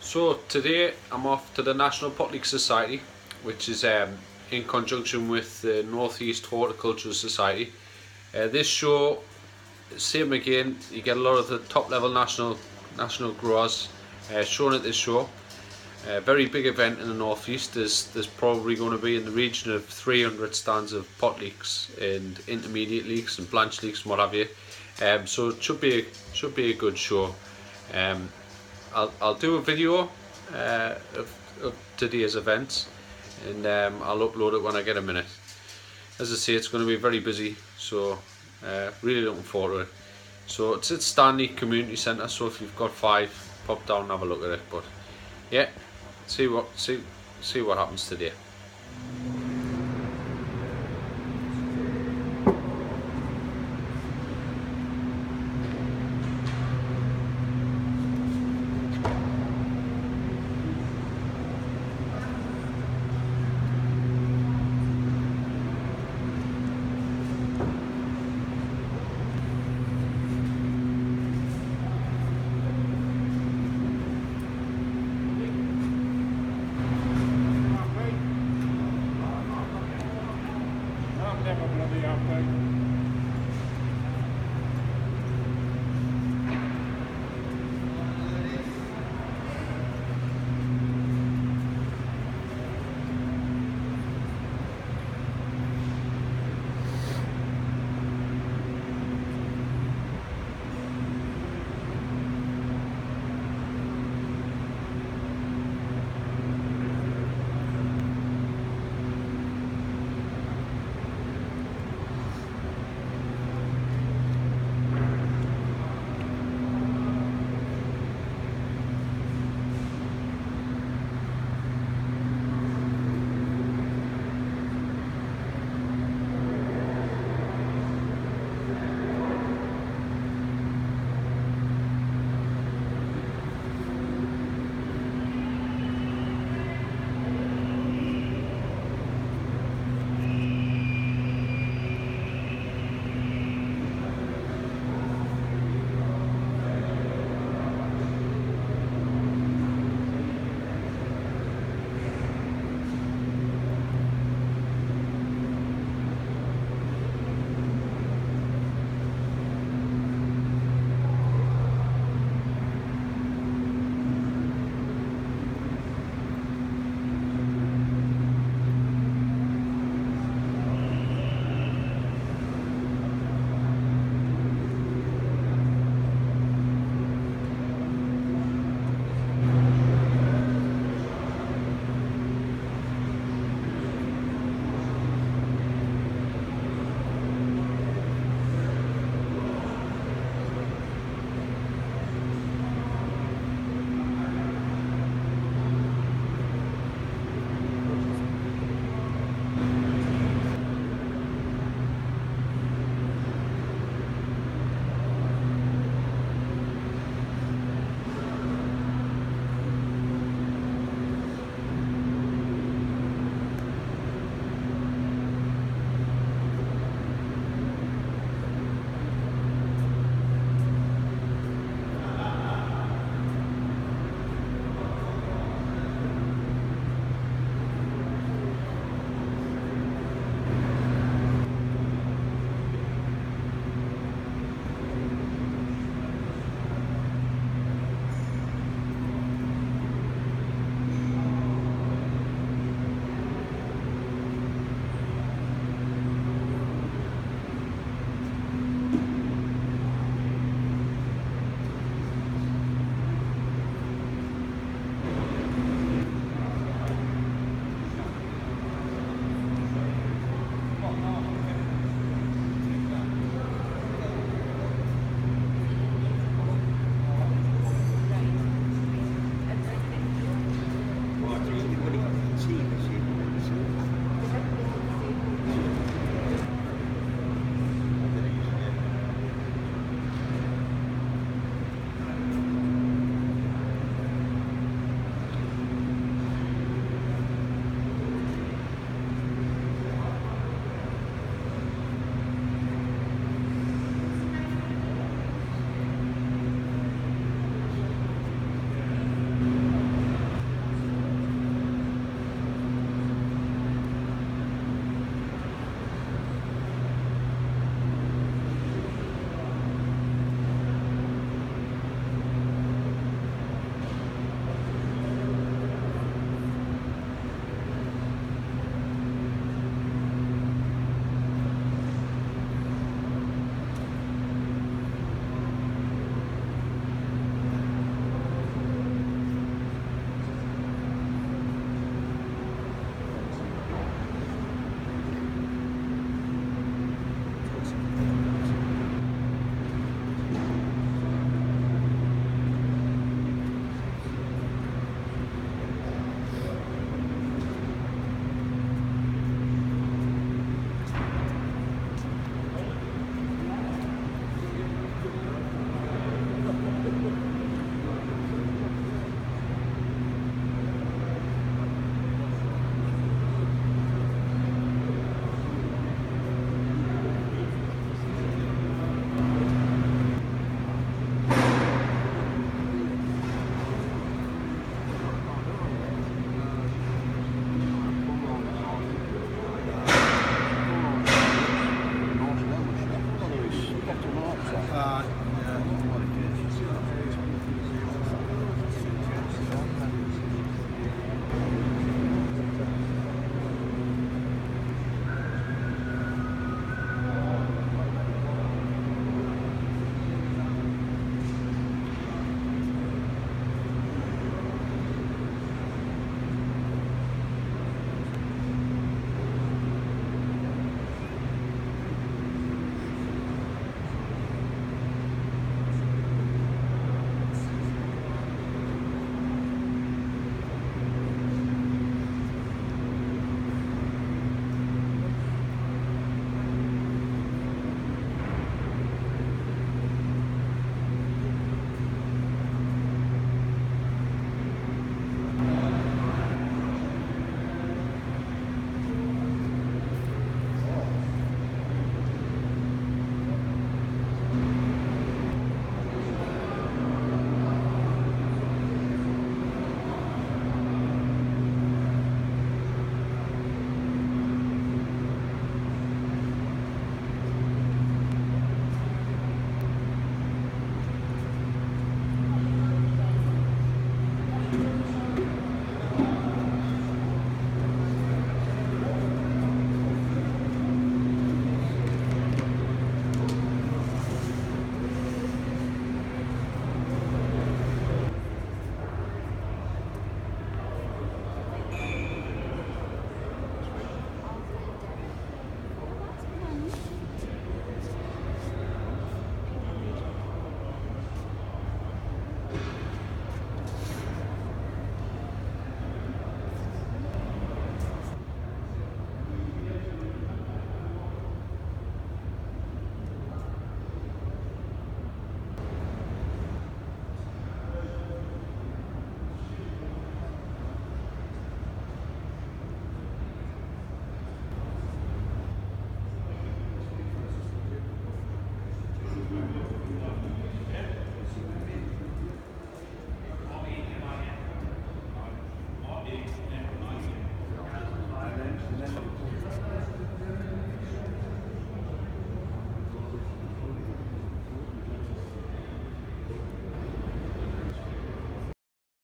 So today I'm off to the National Pot Leek Society which is um, in conjunction with the Northeast Horticultural Society. Uh, this show, same again, you get a lot of the top level national national growers uh, shown at this show. A very big event in the northeast. There's there's probably going to be in the region of 300 stands of pot leeks and intermediate leeks and blanch leeks and what have you. Um, so it should be a, should be a good show. Um, I'll I'll do a video uh, of, of today's events and um, I'll upload it when I get a minute. As I say, it's going to be very busy, so uh, really looking forward to it. So it's at Stanley Community Centre, so if you've got five, pop down and have a look at it. But yeah, see what see see what happens today.